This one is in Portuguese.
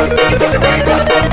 Música